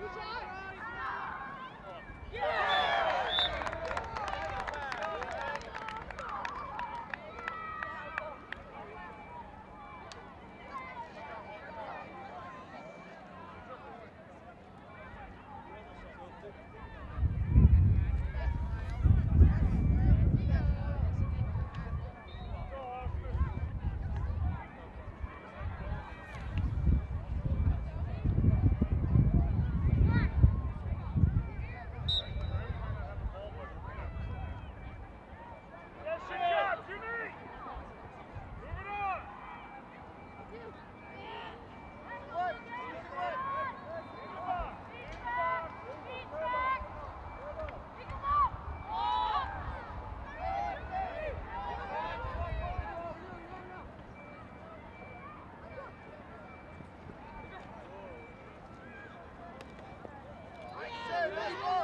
Good job. Amen.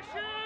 Pressure!